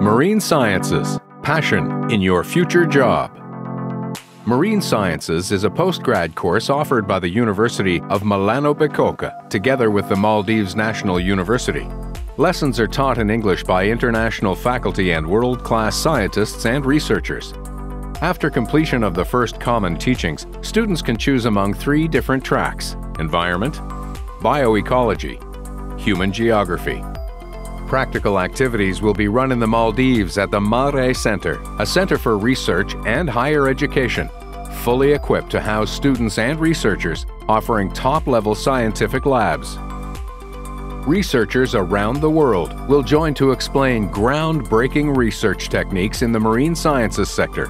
Marine Sciences Passion in Your Future Job. Marine Sciences is a postgrad course offered by the University of Milano Bicocca together with the Maldives National University. Lessons are taught in English by international faculty and world class scientists and researchers. After completion of the first common teachings, students can choose among three different tracks environment, bioecology, human geography. Practical activities will be run in the Maldives at the MaHRE Center, a center for research and higher education, fully equipped to house students and researchers offering top level scientific labs. Researchers around the world will join to explain groundbreaking research techniques in the marine sciences sector.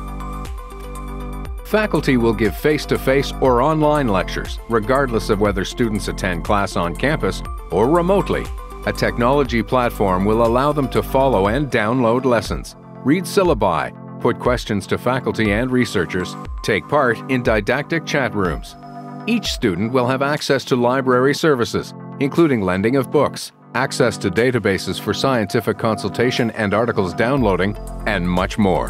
Faculty will give face to face or online lectures, regardless of whether students attend class on campus or remotely a technology platform will allow them to follow and download lessons, read syllabi, put questions to faculty and researchers, take part in didactic chat rooms. Each student will have access to library services, including lending of books, access to databases for scientific consultation and articles downloading, and much more.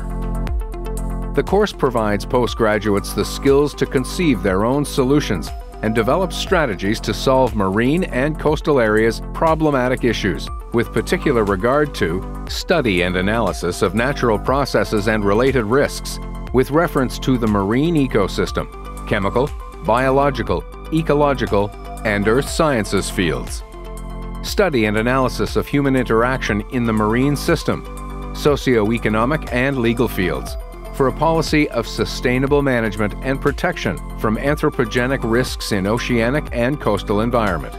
The course provides postgraduates the skills to conceive their own solutions and develops strategies to solve marine and coastal areas' problematic issues, with particular regard to study and analysis of natural processes and related risks, with reference to the marine ecosystem, chemical, biological, ecological, and earth sciences fields. Study and analysis of human interaction in the marine system, socioeconomic and legal fields, for a policy of sustainable management and protection from anthropogenic risks in oceanic and coastal environment.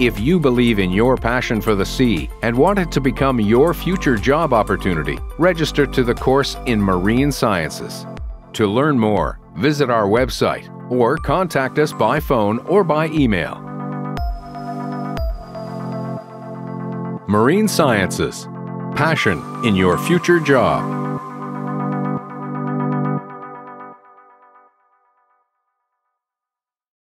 If you believe in your passion for the sea and want it to become your future job opportunity, register to the course in Marine Sciences. To learn more, visit our website or contact us by phone or by email. Marine Sciences Passion in your future job.